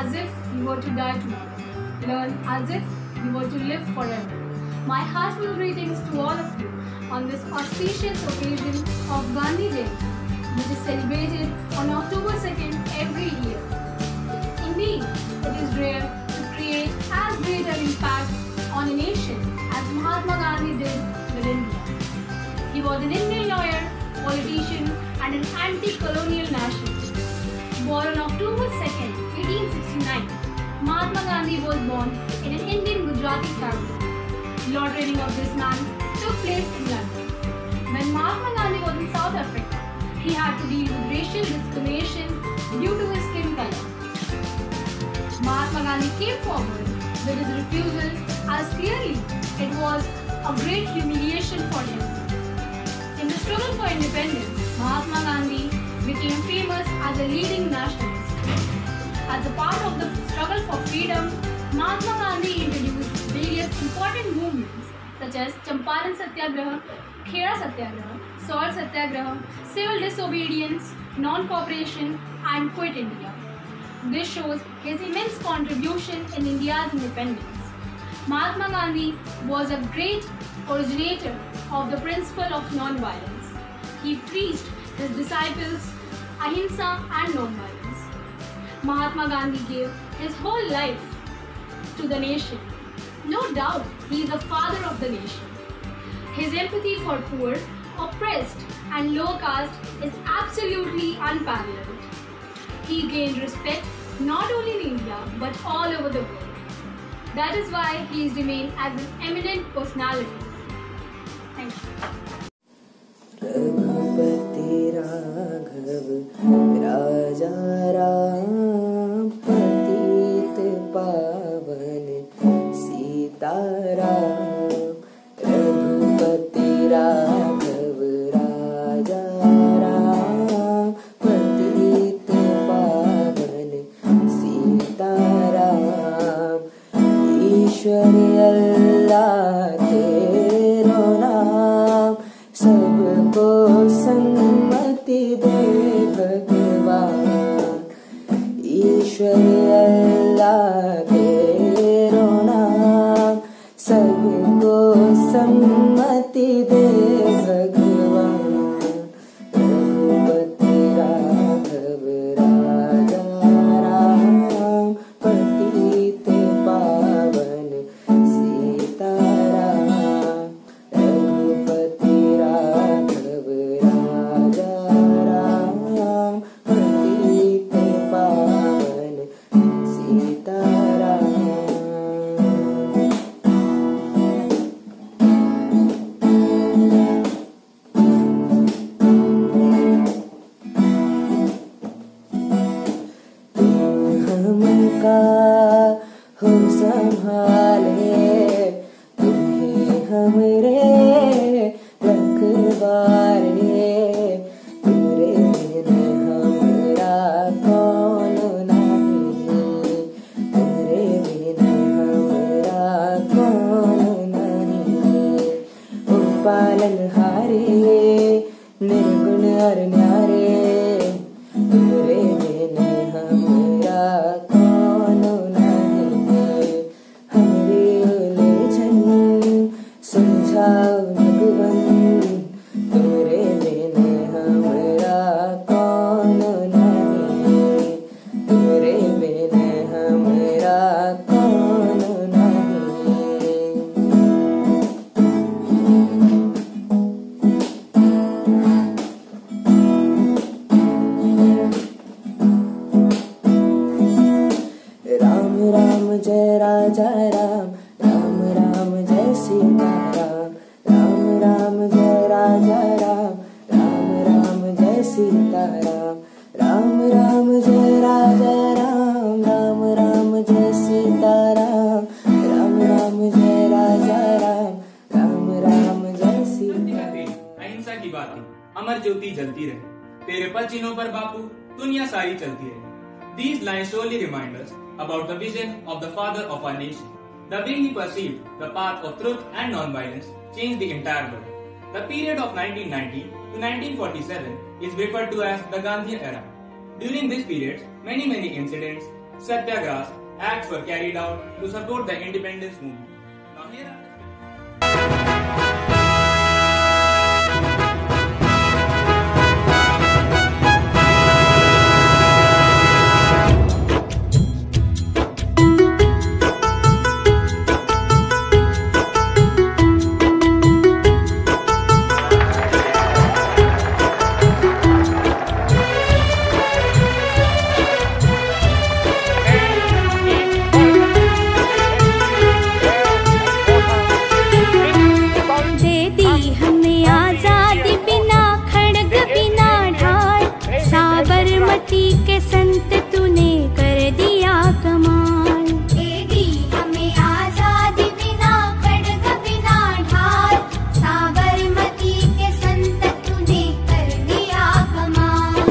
As if you were to die tomorrow. Learn as if you were to live forever. My heartfelt greetings to all of you on this auspicious occasion of Gandhi Day, which is celebrated on October 2nd every year. Indeed, it is rare to create as great an impact on a nation as Mahatma Gandhi did with India. He was an Indian lawyer, politician, and an anti-colonial nationalist. Born on October 2nd, 1869, Mahatma Gandhi was born in an Indian Gujarati family. Law training of this man took place in London. When Mahatma Gandhi was in South Africa, he had to deal with racial discrimination due to his skin color. Mahatma Gandhi came forward with his refusal as clearly it was a great humiliation for him. In the struggle for independence, Mahatma Gandhi became famous as a leading nationalist. As a part of the struggle for freedom, Mahatma Gandhi introduced various important movements such as Champaran Satyagraha, Khera Satyagraha, Salt Satyagraha, civil disobedience, non-cooperation, and Quit India. This shows his immense contribution in India's independence. Mahatma Gandhi was a great originator of the principle of non-violence. He preached his disciples ahimsa and non-violence. Mahatma Gandhi gave his whole life to the nation. No doubt he is the father of the nation. His empathy for poor, oppressed, and low caste is absolutely unparalleled. He gained respect not only in India but all over the world. That is why he is remained as an eminent personality. Thank you. usually रखवारे तुमरे बिन हमरा कौन नहीं तुमरे बिन हमरा कौन नहीं पालन हारे निर्गुण और न्यारे राजा राम राम राम जय सीता राम राम राम जय राजा राम राम राम जय सीता राम राम राम जय राजा राम राम राम जय सीता राम राम राम जय राजा राम राम राम जय सीता अहिंसा की बातें अमर ज्योति जलती रहे। तेरे पद चिन्हों पर बापू दुनिया सारी चलती रहे। These lines surely remind us about the vision of the father of our nation. The way he perceived the path of truth and non-violence changed the entire world. The period of 1990 to 1947 is referred to as the Gandhian era. During this period, many many incidents, satyagrahas, acts were carried out to support the independence movement. Now here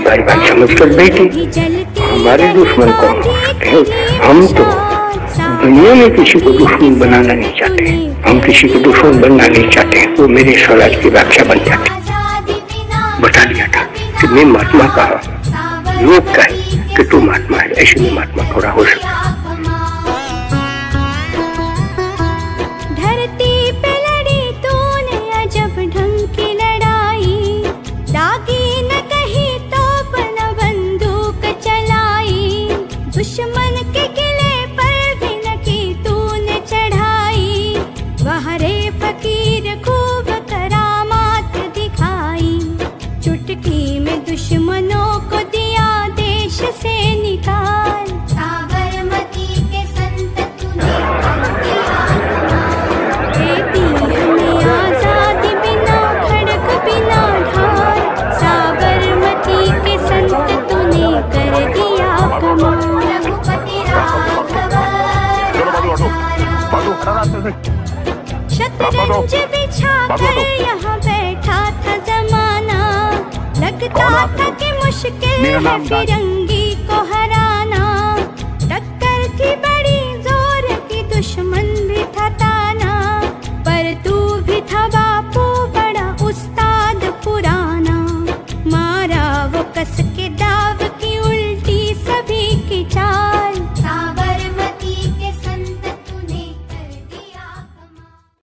भाई भाई समझ कर बैठे। हमारे दुश्मन को हम तो दुनिया में किसी को दुश्मन बनाना नहीं चाहते हम किसी को दुश्मन बनना नहीं चाहते वो मेरे स्वराज की व्याख्या बन जाती बता दिया था कि मैं महात्मा कहा लोग कहे कि तू महात्मा है। ऐसे में महात्मा थोड़ा हो सकता शतरंज बिछा कर यहाँ बैठा था जमाना। लगता था कि मुश्किल है फिरंग।